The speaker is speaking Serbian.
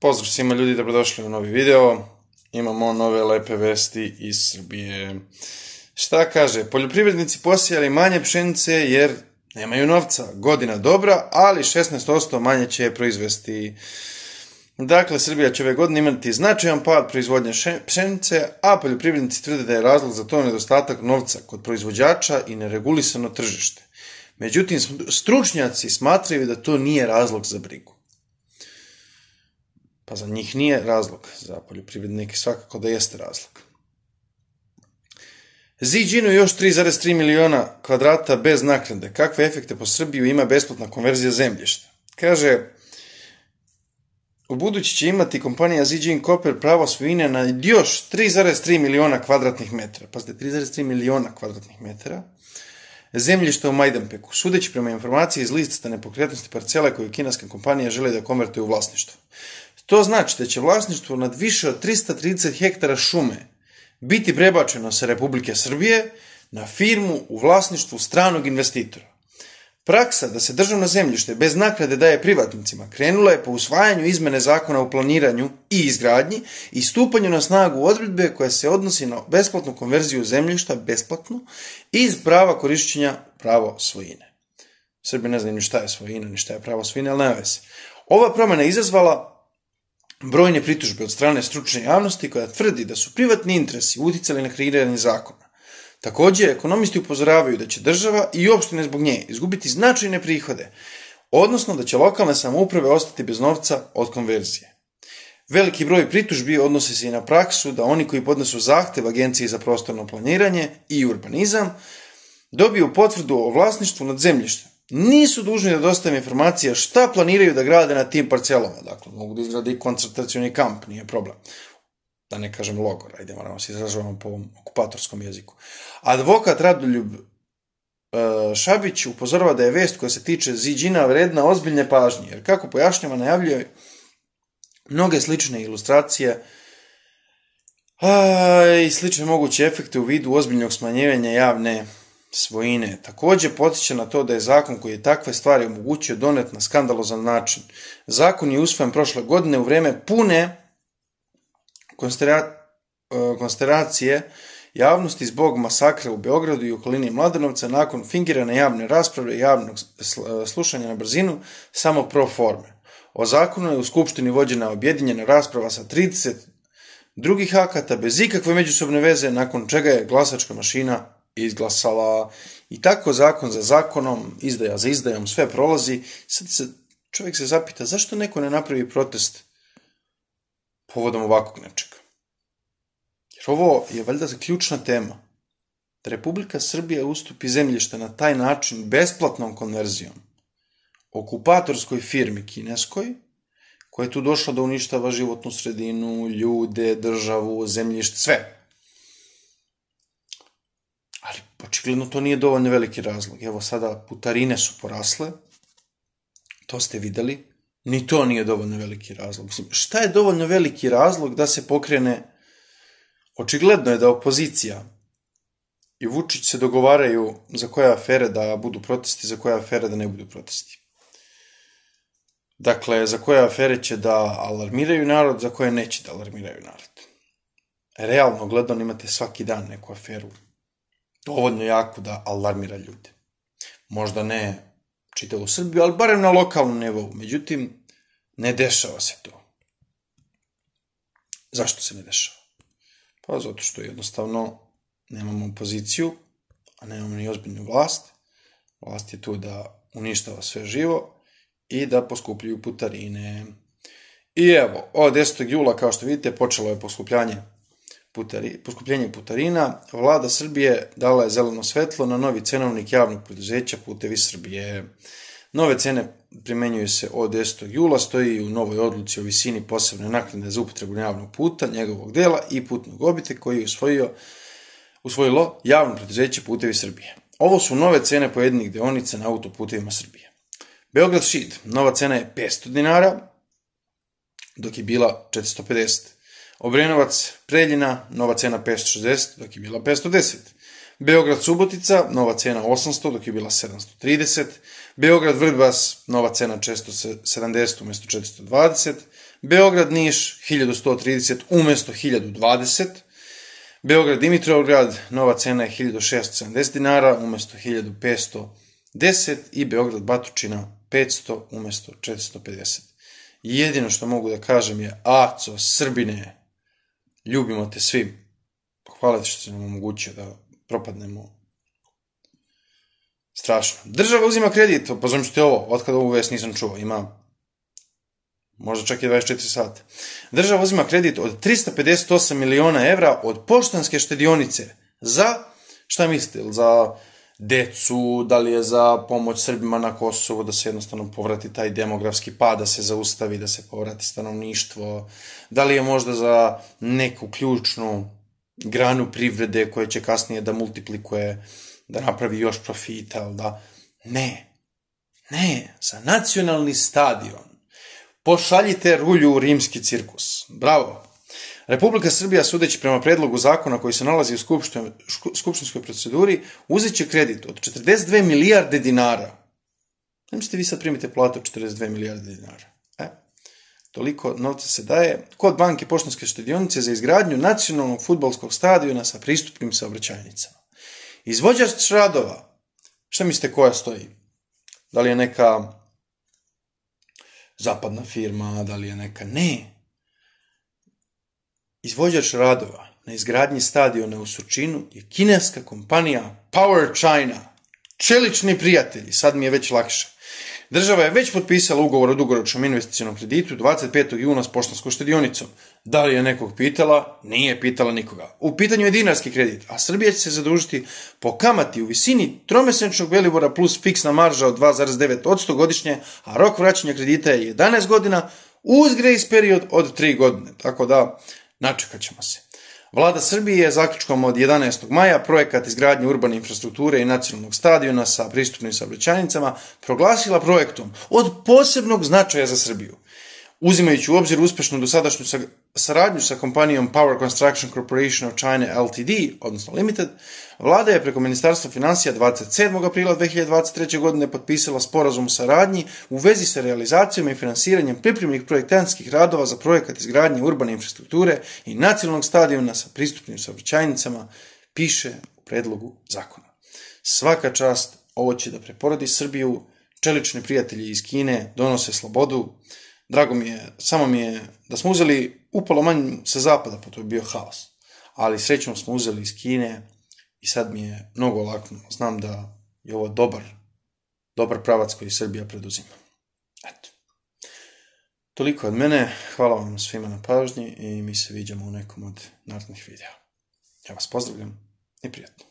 Pozdrav svima ljudi, dobrodošli u novi video. Imamo nove lepe vesti iz Srbije. Šta kaže? Poljoprivrednici posijali manje pšenice jer nemaju novca. Godina dobra, ali 16% manje će proizvesti. Dakle, Srbija će ove godine imati značajan pad proizvodnje pšenice, a poljoprivrednici tvrde da je razlog za to nedostatak novca kod proizvođača i neregulisano tržište. Međutim, stručnjaci smatraju da to nije razlog za brigu. Pa za njih nije razlog, za poljoprivrednike svakako da jeste razlog. Ziđinu još 3,3 miliona kvadrata bez naknade. Kakve efekte po Srbiju ima besplatna konverzija zemljišta? Kaže, u budući će imati kompanija Ziđin Copper pravo svojine na još 3,3 miliona kvadratnih metara. Pazite, 3,3 miliona kvadratnih metara zemljišta u Majdanpeku, sudeći prema informaciji iz lista nepokretnosti parcele koju kineska kompanija želi da konvertuje u vlasništvo. To znači da će vlasništvo nad više od 330 hektara šume biti prebačeno sa Republike Srbije na firmu u vlasništvu stranog investitora. Praksa da se državno zemljište bez naknade daje privatnicima krenula je po usvajanju izmene zakona o planiranju i izgradnji i stupanju na snagu odredbe koja se odnosi na besplatnu konverziju zemljišta besplatno iz prava korišćenja pravo svojine. Srbi ne znaju ni šta je svojina, ni šta je pravo svojine, ali ne se. Ova promjena izazvala brojne pritužbe od strane stručne javnosti koja tvrdi da su privatni interesi uticali na kreiranje zakona. Takođe, ekonomisti upozoravaju da će država i opštine zbog nje izgubiti značajne prihode, odnosno da će lokalne samouprave ostati bez novca od konverzije. Veliki broj pritužbi odnosi se i na praksu da oni koji podnesu zahtev Agenciji za prostorno planiranje i urbanizam dobiju potvrdu o vlasništvu nad zemljištem, nisu dužni da dostave informacija šta planiraju da grade na tim parcelama. Dakle, mogu da izgrade i koncentracioni kamp, nije problem. Da ne kažem logor, ajde moramo se izražavamo po okupatorskom jeziku. Advokat Radoljub e, Šabić upozorava da je vest koja se tiče Ziđina vredna ozbiljne pažnje, jer kako pojašnjava najavljuje mnoge slične ilustracije a, i slične moguće efekte u vidu ozbiljnog smanjivanja javne svojine. Takođe podsjeća na to da je zakon koji je takve stvari omogućio donet na skandalozan način. Zakon je usvojen prošle godine u vreme pune konstelacije javnosti zbog masakra u Beogradu i okolini Mladenovca nakon fingirane javne rasprave i javnog slušanja na brzinu samo pro forme. O zakonu je u Skupštini vođena objedinjena rasprava sa 30 drugih akata bez ikakve međusobne veze, nakon čega je glasačka mašina izglasala i tako zakon za zakonom, izdaja za izdajom, sve prolazi. Sad se, čovjek se zapita zašto neko ne napravi protest povodom ovakvog nečega. Jer ovo je valjda ključna tema. Da Republika Srbija ustupi zemljište na taj način besplatnom konverzijom okupatorskoj firmi kineskoj, koja je tu došla da uništava životnu sredinu, ljude, državu, zemljište, sve Očigledno to nije dovoljno veliki razlog. Evo sada putarine su porasle, to ste videli, ni to nije dovoljno veliki razlog. Mislim, šta je dovoljno veliki razlog da se pokrene? Očigledno je da opozicija i Vučić se dogovaraju za koje afere da budu protesti, za koje afere da ne budu protesti. Dakle, za koje afere će da alarmiraju narod, za koje neće da alarmiraju narod. Realno gledano imate svaki dan neku aferu dovoljno jako da alarmira ljude. Možda ne čitavu Srbiju, ali barem na lokalnom nivou. Međutim, ne dešava se to. Zašto se ne dešava? Pa zato što jednostavno nemamo poziciju, a nemamo ni ozbiljnu vlast. Vlast je tu da uništava sve živo i da poskupljuju putarine. I evo, od 10. jula, kao što vidite, počelo je poskupljanje putari, poskupljenje putarina, vlada Srbije dala je zeleno svetlo na novi cenovnik javnog preduzeća Putevi Srbije. Nove cene primenjuju se od 10. jula, stoji u novoj odluci o visini posebne naknade za upotrebu javnog puta, njegovog dela i putnog obite koji je usvojio, usvojilo javno preduzeće Putevi Srbije. Ovo su nove cene pojedinih deonica na autoputevima Srbije. Beograd Šid, nova cena je 500 dinara, dok je bila 450 Obrenovac, Preljina, nova cena 560, dok je bila 510. Beograd Subotica, nova cena 800, dok je bila 730. Beograd Vrbas, nova cena 470 umesto 420. Beograd Niš, 1130 umesto 1020. Beograd Dimitrovgrad, nova cena je 1670 dinara umesto 1510 i Beograd Batučina 500 umesto 450. Jedino što mogu da kažem je Aco, Srbine, ljubimo te svi. Hvala ti što si nam omogućio da propadnemo. Strašno. Država uzima kredit, pozovem ću ti ovo, otkad ovu vest nisam čuo, ima možda čak i 24 sata. Država uzima kredit od 358 miliona evra od poštanske štedionice za, šta mislite, za decu, da li je za pomoć Srbima na Kosovu, da se jednostavno povrati taj demografski pad, da se zaustavi, da se povrati stanovništvo, da li je možda za neku ključnu granu privrede koja će kasnije da multiplikuje, da napravi još profita, da... Ne. Ne, za nacionalni stadion. Pošaljite rulju u rimski cirkus. Bravo. Republika Srbija, sudeći prema predlogu zakona koji se nalazi u skupštinskoj proceduri, uzet će kredit od 42 milijarde dinara. Ne vi sad primite platu od 42 milijarde dinara. E, toliko novca se daje kod banke poštanske štedionice za izgradnju nacionalnog futbolskog stadiona sa pristupnim saobraćajnicama. Izvođač radova, šta mislite koja stoji? Da li je neka zapadna firma, da li je neka... Ne, Izvođač radova na izgradnji stadiona u Surčinu je kineska kompanija Power China. Čelični prijatelji, sad mi je već lakše. Država je već potpisala ugovor o dugoročnom investicijnom kreditu 25. juna s poštanskom štedionicom. Da li je nekog pitala? Nije pitala nikoga. U pitanju je dinarski kredit, a Srbija će se zadužiti po kamati u visini tromesečnog velibora plus fiksna marža od 2,9% godišnje, a rok vraćanja kredita je 11 godina uz grace period od 3 godine. Tako da, Načekat ćemo se. Vlada Srbije je zaključkom od 11. maja projekat izgradnje urbane infrastrukture i nacionalnog stadiona sa pristupnim saobraćajnicama proglasila projektom od posebnog značaja za Srbiju. Uzimajući u obzir uspešnu dosadašnju saradnju sa kompanijom Power Construction Corporation of China Ltd, odnosno Limited, vlada je preko Ministarstva financija 27. aprila 2023. godine potpisala sporazum o saradnji u vezi sa realizacijom i finansiranjem pripremnih projektantskih radova za projekat izgradnje urbane infrastrukture i nacionalnog stadiona sa pristupnim saobraćajnicama, piše u predlogu zakona. Svaka čast, ovo će da preporodi Srbiju, čelični prijatelji iz Kine donose slobodu, drago mi je, samo mi je da smo uzeli upalo manj sa zapada, pa to je bio haos. Ali srećom smo uzeli iz Kine i sad mi je mnogo lakno. Znam da je ovo dobar, dobar pravac koji Srbija preduzima. Eto. Toliko od mene, hvala vam svima na pažnji i mi se vidimo u nekom od narednih videa. Ja vas pozdravljam i prijatno.